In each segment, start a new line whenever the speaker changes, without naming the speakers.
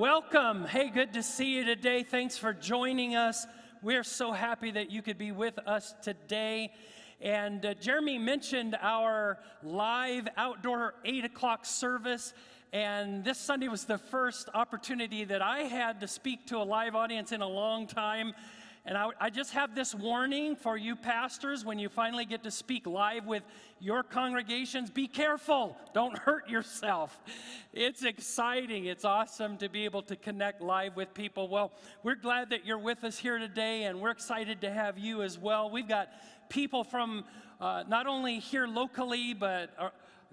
welcome. Hey, good to see you today. Thanks for joining us. We're so happy that you could be with us today. And uh, Jeremy mentioned our live outdoor 8 o'clock service. And this Sunday was the first opportunity that I had to speak to a live audience in a long time. And I, I, just have this warning for you pastors when you finally get to speak live with your congregations be careful, don't hurt yourself. It's exciting, it's awesome to be able to connect live with people. Well, we're glad that you're with us here today, and we're excited to have you as well. We've got people from uh, not only here locally, but uh,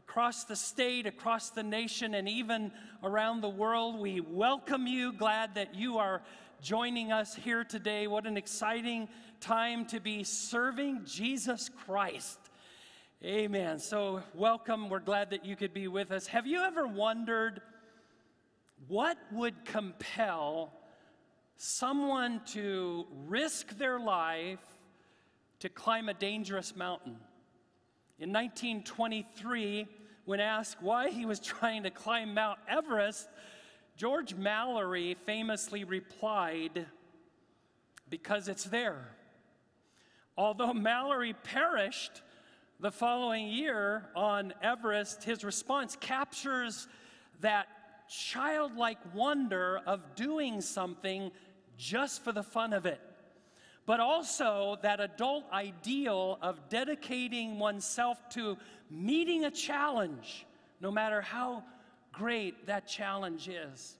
across the state, across the nation, and even around the world. We welcome you, glad that you are joining us here today. What an exciting time to be serving Jesus Christ. Amen. So, welcome. We're glad that you could be with us. Have you ever wondered what would compel someone to risk their life to climb a dangerous mountain? In 1923, when asked why he was trying to climb Mount Everest, George Mallory famously replied, Because it's there. Although Mallory perished the following year on Everest, his response captures that childlike wonder of doing something just for the fun of it, but also that adult ideal of dedicating oneself to meeting a challenge, no matter how great that challenge is.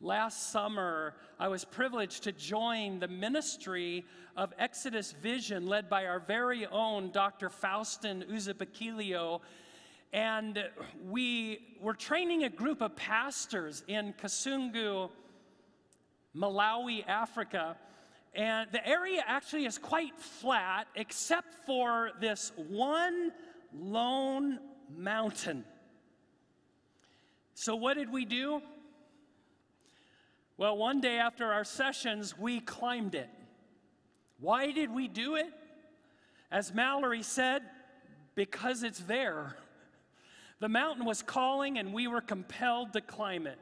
Last summer, I was privileged to join the ministry of Exodus Vision, led by our very own Dr. Faustin Uzabakilio. And we were training a group of pastors in Kasungu, Malawi, Africa. And the area actually is quite flat, except for this one lone mountain. So, what did we do? Well, one day after our sessions, we climbed it. Why did we do it? As Mallory said, because it's there. The mountain was calling, and we were compelled to climb it.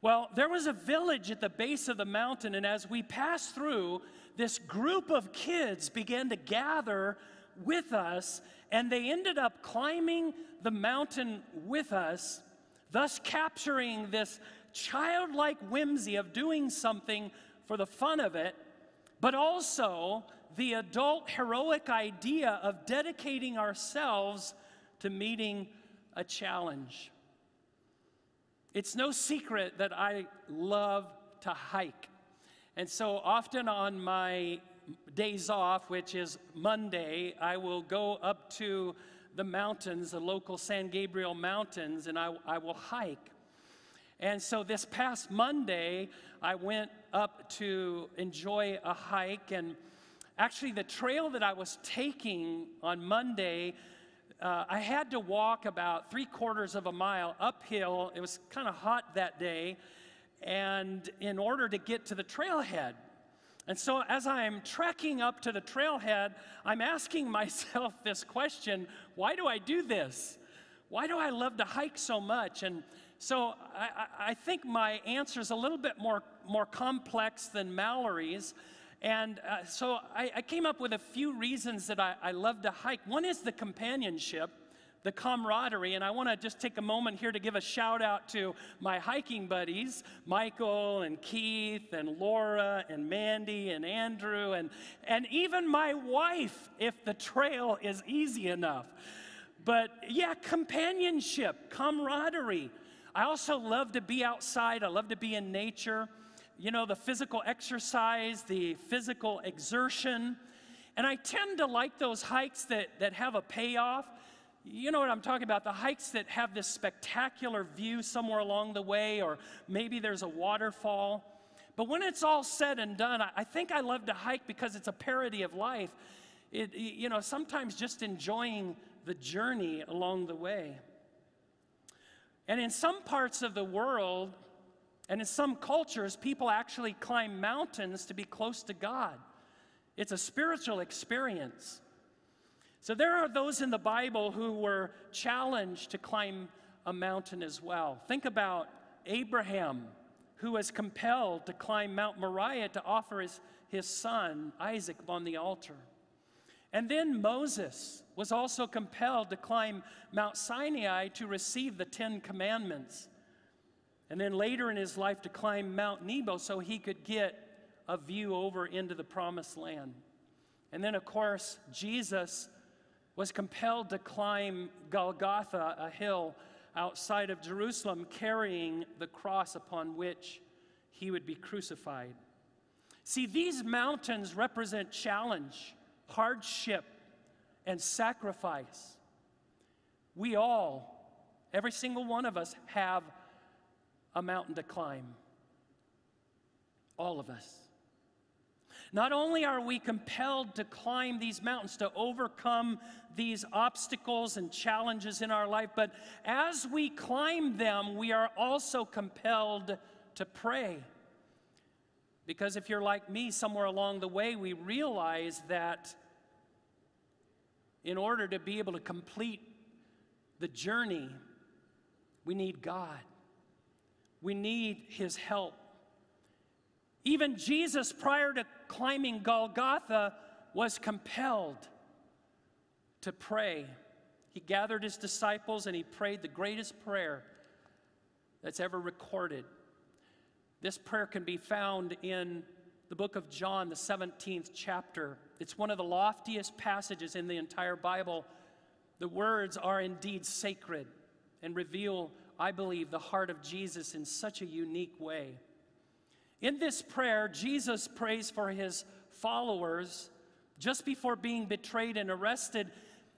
Well, there was a village at the base of the mountain, and as we passed through, this group of kids began to gather with us, and they ended up climbing the mountain with us thus capturing this childlike whimsy of doing something for the fun of it, but also the adult heroic idea of dedicating ourselves to meeting a challenge. It's no secret that I love to hike. And so often on my days off, which is Monday, I will go up to the mountains, the local San Gabriel Mountains, and I, I will hike. And so this past Monday, I went up to enjoy a hike. And actually, the trail that I was taking on Monday, uh, I had to walk about three quarters of a mile uphill. It was kind of hot that day. And in order to get to the trailhead, and so, as I'm trekking up to the trailhead, I'm asking myself this question why do I do this? Why do I love to hike so much? And so, I, I think my answer is a little bit more, more complex than Mallory's. And uh, so, I, I, came up with a few reasons that I, I love to hike. One is the companionship the camaraderie. And I want to just take a moment here to give a shout out to my hiking buddies, Michael and Keith and Laura and Mandy and Andrew and, and even my wife if the trail is easy enough. But yeah, companionship, camaraderie. I also love to be outside, I love to be in nature. You know, the physical exercise, the physical exertion. And I tend to like those hikes that, that have a payoff. You know what I'm talking about? The hikes that have this spectacular view somewhere along the way, or maybe there's a waterfall. But when it's all said and done, I think I love to hike because it's a parody of life. It, you know, sometimes just enjoying the journey along the way. And in some parts of the world, and in some cultures, people actually climb mountains to be close to God. It's a spiritual experience. So there are those in the Bible who were challenged to climb a mountain as well. Think about Abraham, who was compelled to climb Mount Moriah to offer his, his son, Isaac, on the altar. And then Moses was also compelled to climb Mount Sinai to receive the Ten Commandments. And then later in his life to climb Mount Nebo so he could get a view over into the promised land. And then, of course, Jesus was compelled to climb Golgotha, a hill outside of Jerusalem, carrying the cross upon which he would be crucified. See, these mountains represent challenge, hardship, and sacrifice. We all, every single one of us, have a mountain to climb. All of us. Not only are we compelled to climb these mountains, to overcome these obstacles and challenges in our life, but as we climb them, we are also compelled to pray. Because if you're like me, somewhere along the way, we realize that in order to be able to complete the journey, we need God. We need His help. Even Jesus, prior to climbing Golgotha, was compelled to pray. He gathered his disciples and he prayed the greatest prayer that's ever recorded. This prayer can be found in the book of John, the 17th chapter. It's one of the loftiest passages in the entire Bible. The words are indeed sacred and reveal, I believe, the heart of Jesus in such a unique way. In this prayer, Jesus prays for his followers just before being betrayed and arrested.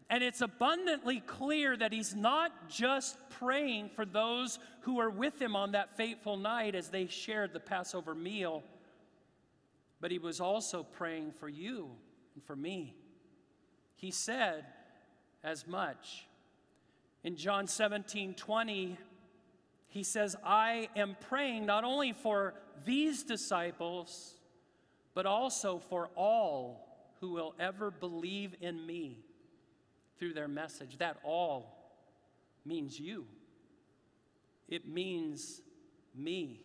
And it's abundantly clear that he's not just praying for those who were with him on that fateful night as they shared the Passover meal, but he was also praying for you and for me. He said as much. In John 17 20, he says, I am praying not only for these disciples, but also for all who will ever believe in me through their message. That all means you, it means me.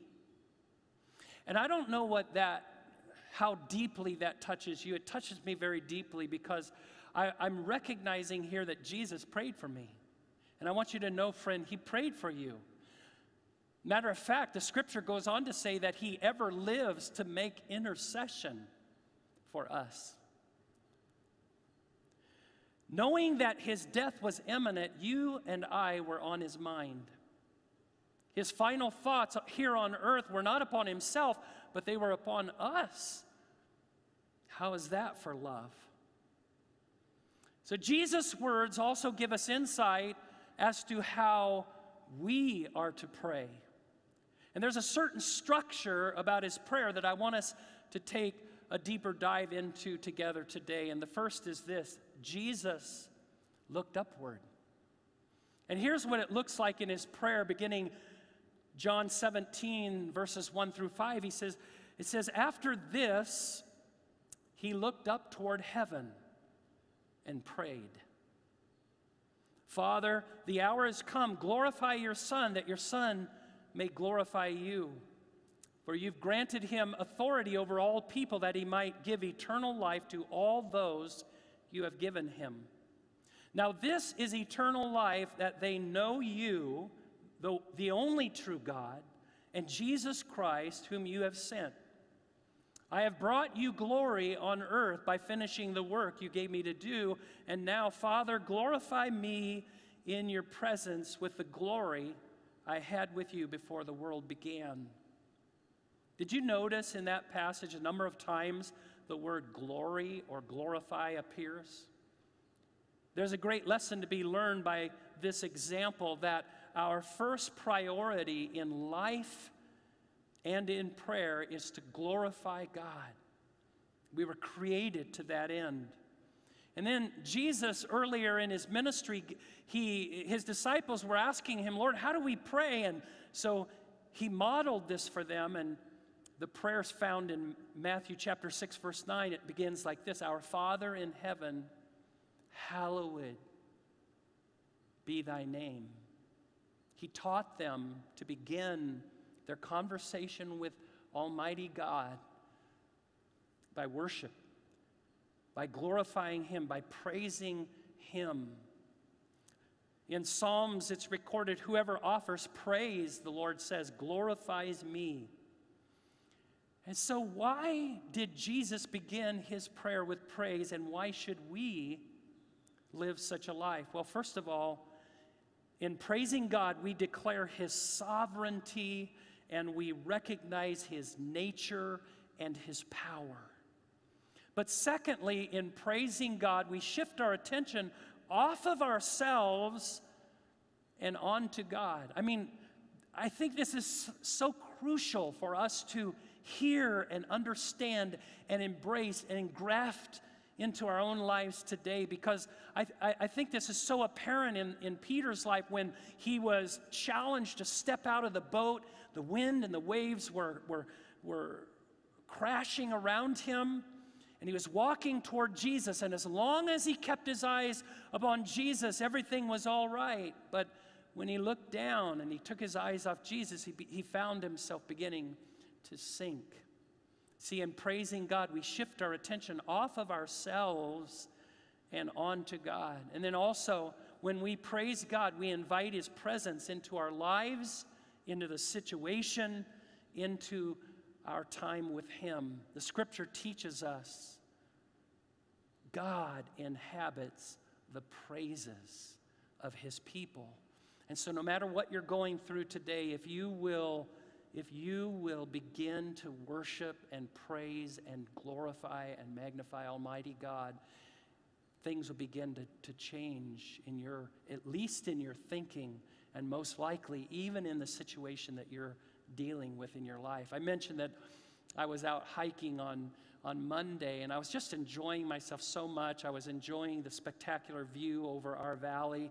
And I don't know what that, how deeply that touches you. It touches me very deeply because I, I'm recognizing here that Jesus prayed for me. And I want you to know, friend, he prayed for you. Matter of fact, the scripture goes on to say that he ever lives to make intercession for us. Knowing that his death was imminent, you and I were on his mind. His final thoughts here on earth were not upon himself, but they were upon us. How is that for love? So, Jesus' words also give us insight as to how we are to pray. And there's a certain structure about his prayer that I want us to take a deeper dive into together today. And the first is this Jesus looked upward. And here's what it looks like in his prayer, beginning John 17, verses 1 through 5. He says, It says, After this, he looked up toward heaven and prayed. Father, the hour has come. Glorify your Son, that your Son may glorify you. For you've granted him authority over all people that he might give eternal life to all those you have given him. Now, this is eternal life that they know you, the, the only true God, and Jesus Christ, whom you have sent. I have brought you glory on earth by finishing the work you gave me to do. And now, Father, glorify me in your presence with the glory I had with you before the world began. Did you notice in that passage a number of times the word glory or glorify appears? There's a great lesson to be learned by this example that our first priority in life and in prayer is to glorify God. We were created to that end. And then Jesus, earlier in his ministry, he, his disciples were asking him, Lord, how do we pray? And so he modeled this for them. And the prayer's found in Matthew chapter 6, verse 9. It begins like this Our Father in heaven, hallowed be thy name. He taught them to begin their conversation with Almighty God by worship, by glorifying Him, by praising Him. In Psalms, it's recorded whoever offers praise, the Lord says, glorifies me. And so, why did Jesus begin his prayer with praise, and why should we live such a life? Well, first of all, in praising God, we declare his sovereignty and we recognize his nature and his power. But secondly, in praising God, we shift our attention off of ourselves and onto God. I mean, I think this is so crucial for us to hear and understand and embrace and engraft into our own lives today because I, I, I, think this is so apparent in, in Peter's life when he was challenged to step out of the boat. The wind and the waves were, were, were crashing around him and he was walking toward Jesus. And as long as he kept his eyes upon Jesus, everything was all right. But when he looked down and he took his eyes off Jesus, he, he found himself beginning to sink. See, in praising God, we shift our attention off of ourselves and onto God. And then also, when we praise God, we invite His presence into our lives, into the situation, into our time with Him. The scripture teaches us God inhabits the praises of his people. And so no matter what you're going through today, if you will if you will begin to worship and praise and glorify and magnify Almighty God, things will begin to, to change in your, at least in your thinking, and most likely even in the situation that you're dealing with in your life. I mentioned that I was out hiking on on Monday, and I was just enjoying myself so much. I was enjoying the spectacular view over our valley.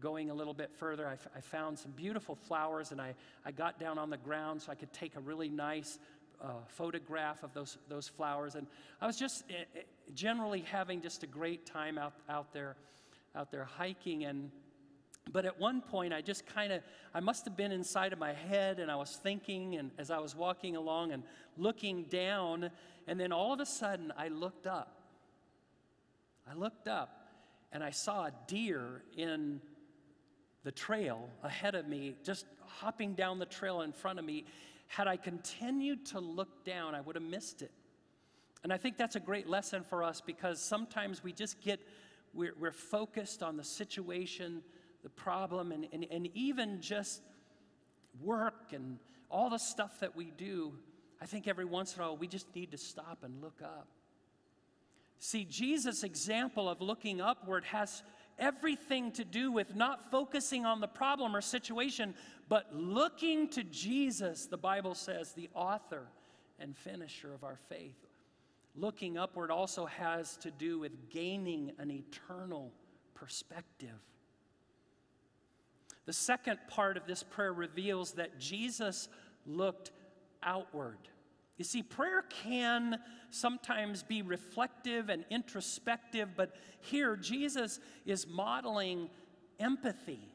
Going a little bit further, I, found some beautiful flowers, and I, I got down on the ground so I could take a really nice uh, photograph of those, those flowers. And I was just uh, generally having just a great time out, out, there, out there hiking. And but at one point, I just kind of, I must have been inside of my head and I was thinking, and as I was walking along and looking down, and then all of a sudden, I looked up. I looked up and I saw a deer in the trail ahead of me, just hopping down the trail in front of me. Had I continued to look down, I would have missed it. And I think that's a great lesson for us because sometimes we just get, we're, we're focused on the situation the problem and, and, and even just work and all the stuff that we do, I think every once in a while we just need to stop and look up. See, Jesus' example of looking upward has everything to do with not focusing on the problem or situation, but looking to Jesus, the Bible says, the author and finisher of our faith. Looking upward also has to do with gaining an eternal perspective. The second part of this prayer reveals that Jesus looked outward. You see, prayer can sometimes be reflective and introspective, but here Jesus is modeling empathy,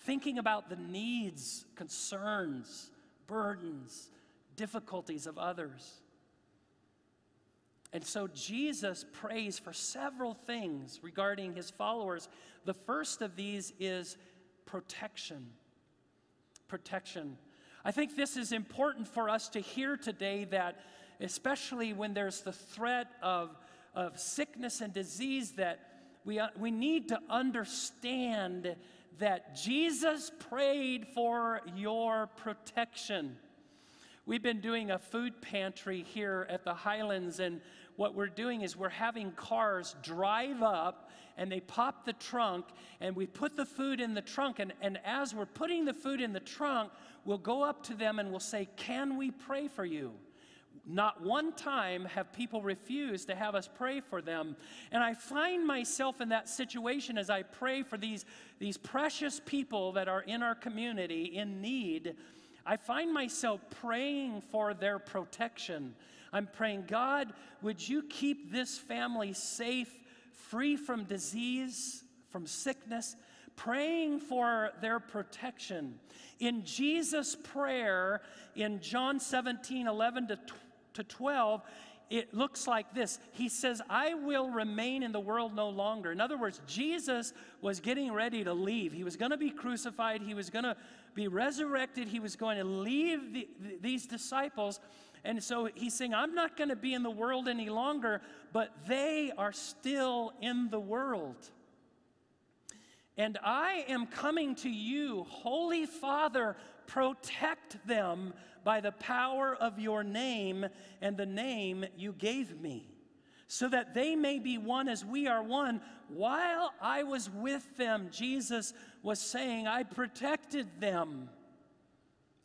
thinking about the needs, concerns, burdens, difficulties of others. And so Jesus prays for several things regarding his followers. The first of these is protection. Protection. I think this is important for us to hear today that, especially when there's the threat of, of sickness and disease, that we, uh, we need to understand that Jesus prayed for your protection. We've been doing a food pantry here at the Highlands, and what we're doing is we're having cars drive up and they pop the trunk and we put the food in the trunk. And, and as we're putting the food in the trunk, we'll go up to them and we'll say, Can we pray for you? Not one time have people refused to have us pray for them. And I find myself in that situation as I pray for these, these precious people that are in our community in need. I find myself praying for their protection. I'm praying, God, would you keep this family safe, free from disease, from sickness? praying for their protection. In Jesus' prayer in John 17 11 to, to 12, it looks like this He says, I will remain in the world no longer. In other words, Jesus was getting ready to leave. He was going to be crucified, he was going to be resurrected, he was going to leave the, these disciples. And so he's saying, I'm not going to be in the world any longer, but they are still in the world. And I am coming to you, Holy Father, protect them by the power of your name and the name you gave me, so that they may be one as we are one. While I was with them, Jesus was saying, I protected them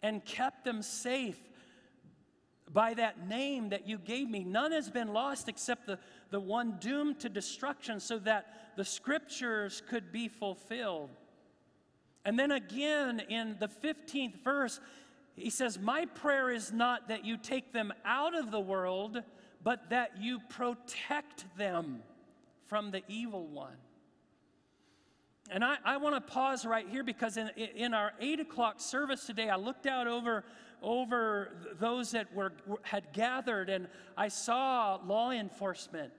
and kept them safe by that name that you gave me. None has been lost except the, the one doomed to destruction, so that the scriptures could be fulfilled. And then again in the 15th verse, he says, My prayer is not that you take them out of the world, but that you protect them from the evil one. And I, I want to pause right here because in, in our 8 o'clock service today, I looked out over over those that were, had gathered, and I saw law enforcement.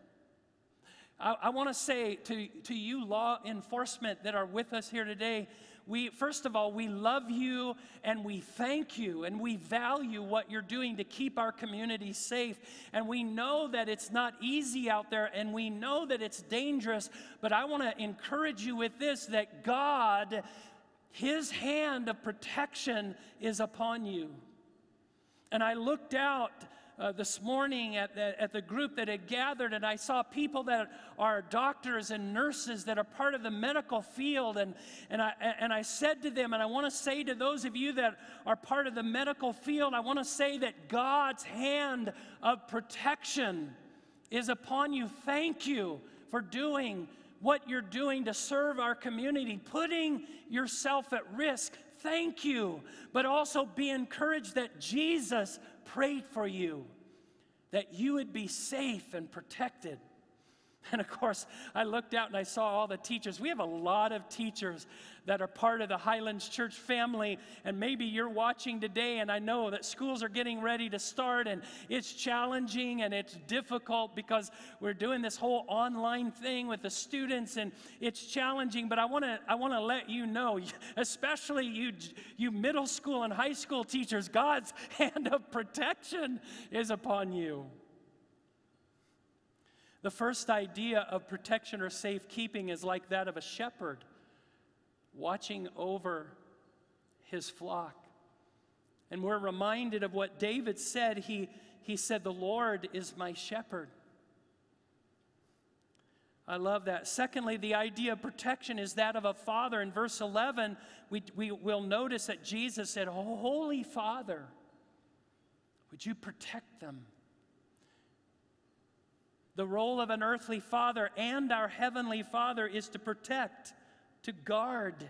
I, I want to say to, to you, law enforcement that are with us here today, we, first of all, we love you and we thank you and we value what you're doing to keep our community safe. And we know that it's not easy out there and we know that it's dangerous, but I want to encourage you with this that God, His hand of protection is upon you. And I looked out uh, this morning at the, at the group that had gathered, and I saw people that are doctors and nurses that are part of the medical field. And, and, I, and I said to them, and I want to say to those of you that are part of the medical field, I want to say that God's hand of protection is upon you. Thank you for doing what you're doing to serve our community, putting yourself at risk thank you, but also be encouraged that Jesus prayed for you, that you would be safe and protected. And of course, I looked out and I saw all the teachers. We have a lot of teachers that are part of the Highlands Church family. And maybe you're watching today, and I know that schools are getting ready to start, and it's challenging and it's difficult because we're doing this whole online thing with the students, and it's challenging. But I want to I want to let you know, especially you you middle school and high school teachers, God's hand of protection is upon you. The first idea of protection or safekeeping is like that of a shepherd watching over his flock. And we're reminded of what David said. He, he said, The Lord is my shepherd. I love that. Secondly, the idea of protection is that of a father. In verse 11, we, we will notice that Jesus said, Holy Father, would you protect them? The role of an earthly father and our heavenly father is to protect, to guard,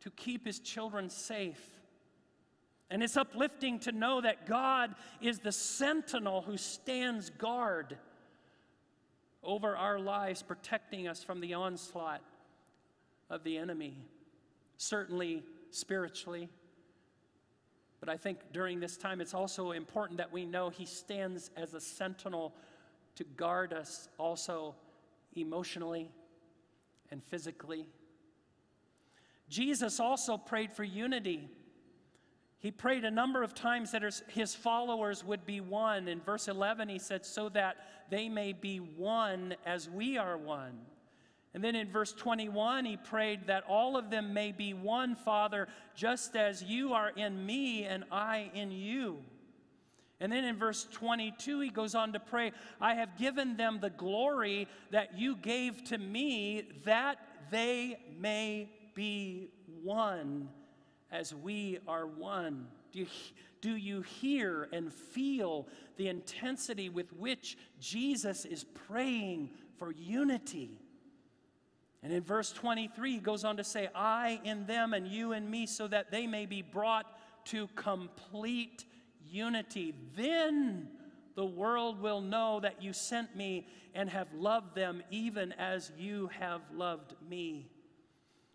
to keep his children safe. And it's uplifting to know that God is the sentinel who stands guard over our lives, protecting us from the onslaught of the enemy, certainly spiritually. But I think during this time, it's also important that we know He stands as a sentinel to guard us also emotionally and physically. Jesus also prayed for unity. He prayed a number of times that his followers would be one. In verse 11, he said, So that they may be one as we are one. And then in verse 21, he prayed that all of them may be one, Father, just as you are in me and I in you. And then in verse 22, he goes on to pray, I have given them the glory that you gave to me, that they may be one as we are one. Do you, do you hear and feel the intensity with which Jesus is praying for unity? And in verse 23, he goes on to say, I in them and you in me, so that they may be brought to complete unity. Then the world will know that you sent me and have loved them even as you have loved me.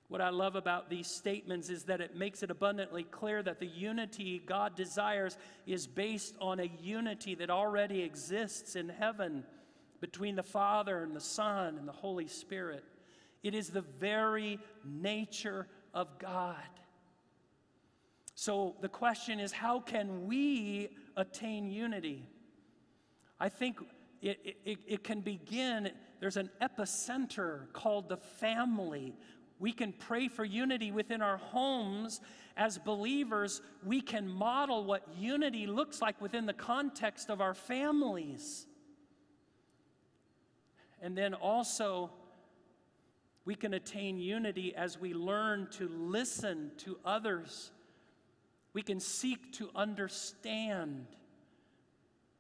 What I love about these statements is that it makes it abundantly clear that the unity God desires is based on a unity that already exists in heaven between the Father and the Son and the Holy Spirit. It is the very nature of God. So the question is how can we attain unity? I think it, it, it can begin, there's an epicenter called the family. We can pray for unity within our homes. As believers, we can model what unity looks like within the context of our families. And then also, we can attain unity as we learn to listen to others. We can seek to understand.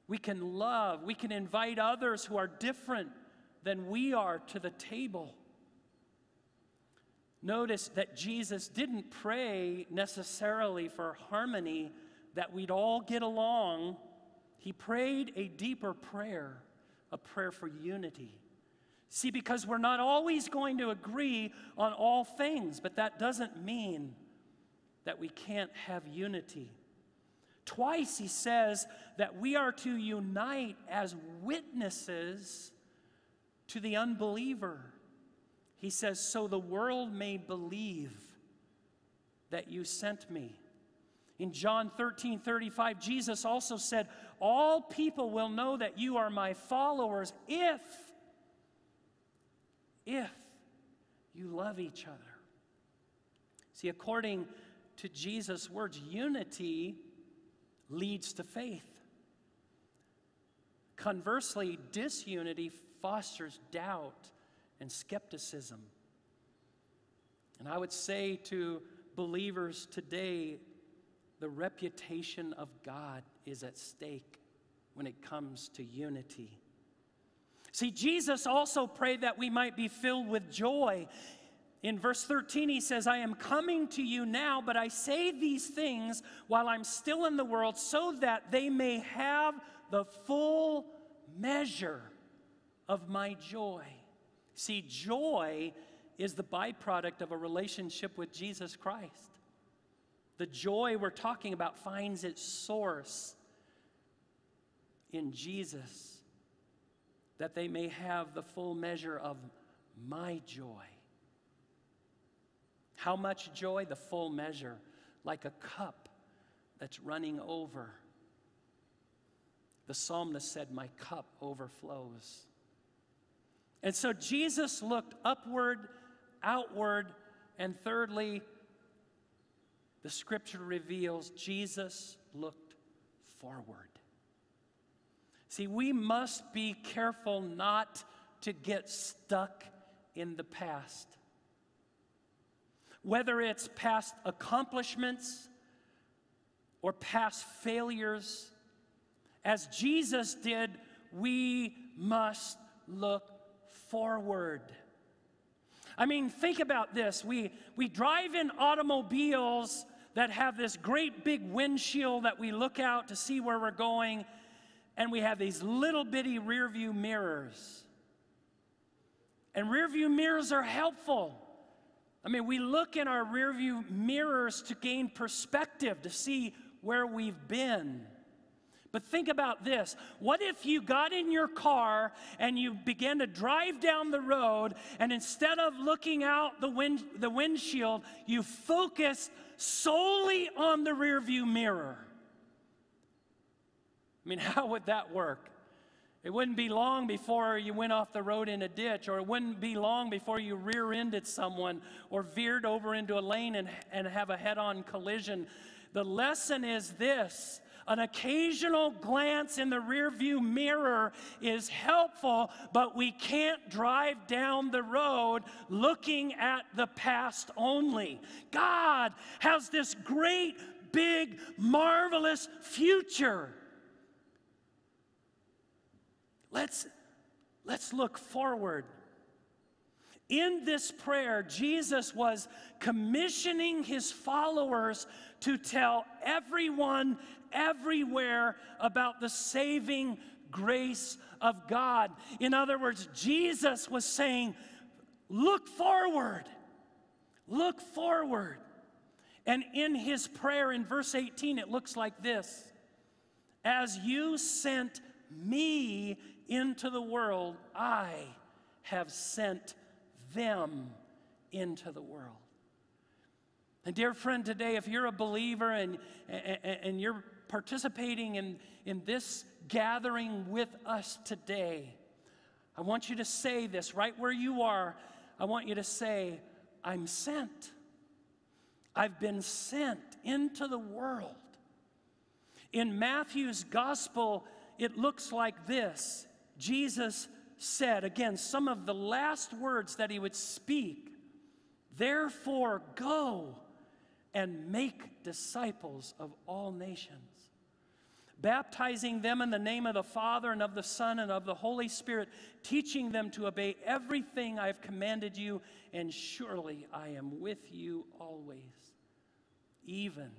We can love. We can invite others who are different than we are to the table. Notice that Jesus didn't pray necessarily for harmony, that we'd all get along. He prayed a deeper prayer, a prayer for unity. See, because we're not always going to agree on all things, but that doesn't mean that we can't have unity. Twice he says that we are to unite as witnesses to the unbeliever. He says, So the world may believe that you sent me. In John 13 35, Jesus also said, All people will know that you are my followers if if you love each other. See, according to Jesus' words, unity leads to faith. Conversely, disunity fosters doubt and skepticism. And I would say to believers today, the reputation of God is at stake when it comes to unity. See, Jesus also prayed that we might be filled with joy. In verse 13, he says, I am coming to you now, but I say these things while I'm still in the world so that they may have the full measure of my joy. See, joy is the byproduct of a relationship with Jesus Christ. The joy we're talking about finds its source in Jesus that they may have the full measure of my joy. How much joy? The full measure, like a cup that's running over. The psalmist said, My cup overflows. And so Jesus looked upward, outward, and thirdly, the scripture reveals Jesus looked forward. See, we must be careful not to get stuck in the past. Whether it's past accomplishments or past failures, as Jesus did, we must look forward. I mean, think about this. We, we drive in automobiles that have this great big windshield that we look out to see where we're going and we have these little bitty rear view mirrors. And rear view mirrors are helpful. I mean, we look in our rear view mirrors to gain perspective, to see where we've been. But think about this. What if you got in your car and you began to drive down the road, and instead of looking out the, wind, the windshield, you focused solely on the rear view mirror? I mean, how would that work? It wouldn't be long before you went off the road in a ditch, or it wouldn't be long before you rear ended someone or veered over into a lane and, and have a head on collision. The lesson is this an occasional glance in the rearview mirror is helpful, but we can't drive down the road looking at the past only. God has this great, big, marvelous future. Let's, let's look forward. In this prayer, Jesus was commissioning his followers to tell everyone, everywhere about the saving grace of God. In other words, Jesus was saying, Look forward. Look forward. And in his prayer in verse 18, it looks like this As you sent me into the world, I have sent them into the world. And, dear friend, today, if you're a believer and, and, and you're participating in, in this gathering with us today, I want you to say this right where you are. I want you to say, I'm sent. I've been sent into the world. In Matthew's gospel, it looks like this Jesus said, again, some of the last words that he would speak, therefore go and make disciples of all nations, baptizing them in the name of the Father and of the Son and of the Holy Spirit, teaching them to obey everything I've commanded you, and surely I am with you always, even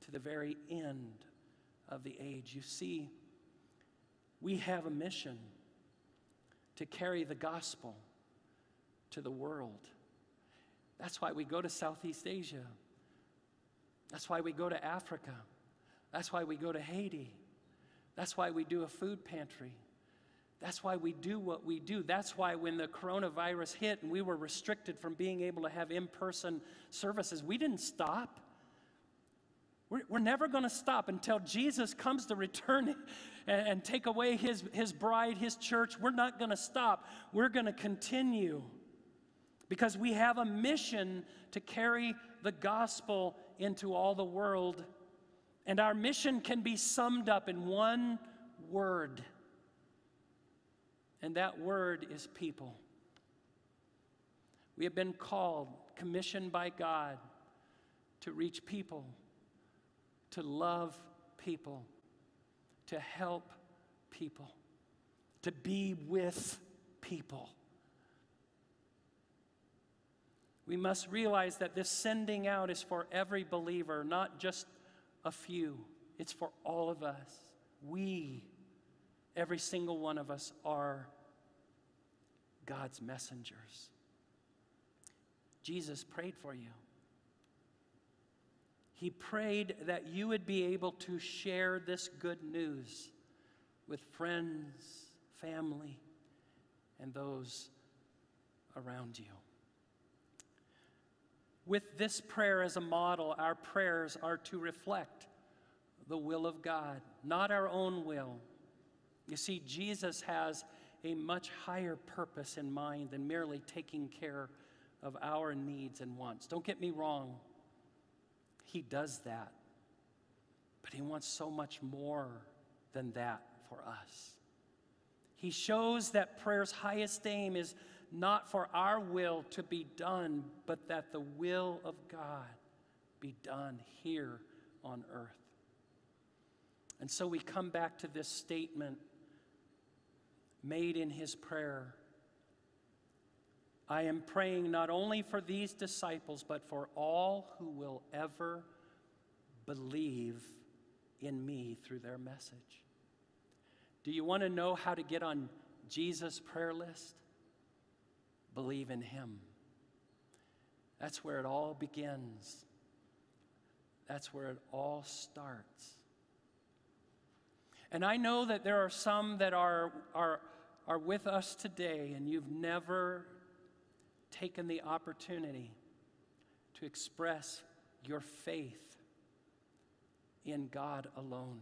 to the very end of the age. You see, we have a mission to carry the gospel to the world. That's why we go to Southeast Asia. That's why we go to Africa. That's why we go to Haiti. That's why we do a food pantry. That's why we do what we do. That's why when the coronavirus hit and we were restricted from being able to have in person services, we didn't stop. We're, we're never going to stop until Jesus comes to return and, and take away his, his bride, his church. We're not going to stop. We're going to continue because we have a mission to carry the gospel into all the world. And our mission can be summed up in one word, and that word is people. We have been called, commissioned by God to reach people to love people, to help people, to be with people. We must realize that this sending out is for every believer, not just a few. It's for all of us. We, every single one of us, are God's messengers. Jesus prayed for you. He prayed that you would be able to share this good news with friends, family, and those around you. With this prayer as a model, our prayers are to reflect the will of God, not our own will. You see, Jesus has a much higher purpose in mind than merely taking care of our needs and wants. Don't get me wrong. He does that. But He wants so much more than that for us. He shows that prayer's highest aim is not for our will to be done, but that the will of God be done here on earth. And so we come back to this statement made in his prayer I am praying not only for these disciples, but for all who will ever believe in me through their message. Do you want to know how to get on Jesus' prayer list? Believe in him. That's where it all begins. That's where it all starts. And I know that there are some that are, are, are with us today, and you've never taken the opportunity to express your faith in God alone.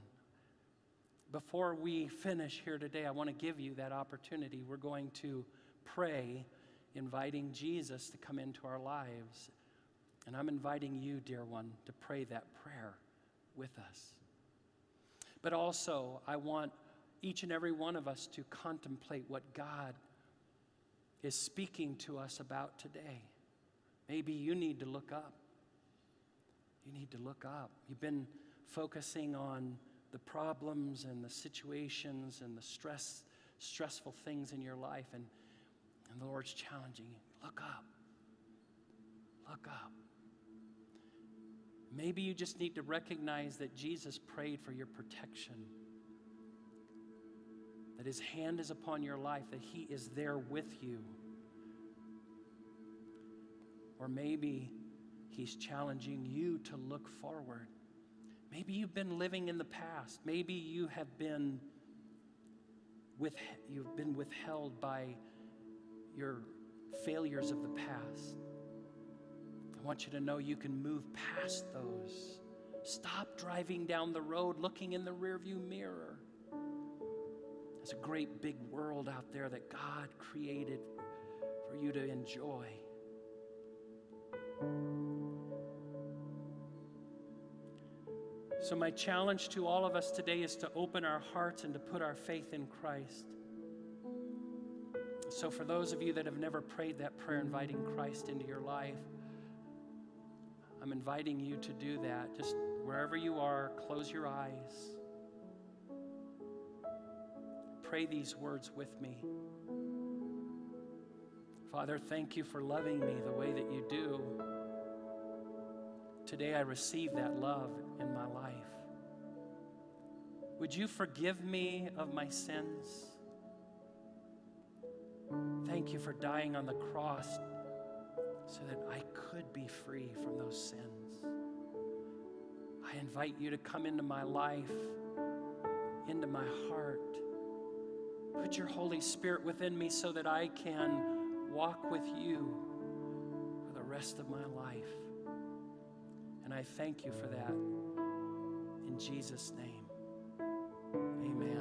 Before we finish here today, I want to give you that opportunity. We're going to pray, inviting Jesus to come into our lives. And I'm inviting you, dear one, to pray that prayer with us. But also, I want each and every one of us to contemplate what God is speaking to us about today. Maybe you need to look up. You need to look up. You've been focusing on the problems and the situations and the stress, stressful things in your life, and, and the Lord's challenging you. Look up. Look up. Maybe you just need to recognize that Jesus prayed for your protection that His hand is upon your life, that He is there with you. Or maybe He's challenging you to look forward. Maybe you've been living in the past. Maybe you have been with, you've been withheld by your failures of the past. I want you to know you can move past those. Stop driving down the road looking in the rearview mirror. There's a great big world out there that God created for you to enjoy. So, my challenge to all of us today is to open our hearts and to put our faith in Christ. So, for those of you that have never prayed that prayer, inviting Christ into your life, I'm inviting you to do that. Just wherever you are, close your eyes. Pray these words with me. Father, thank you for loving me the way that you do. Today I receive that love in my life. Would you forgive me of my sins? Thank you for dying on the cross so that I could be free from those sins. I invite you to come into my life, into my heart. Put your Holy Spirit within me so that I can walk with you for the rest of my life. And I thank you for that. In Jesus' name, amen.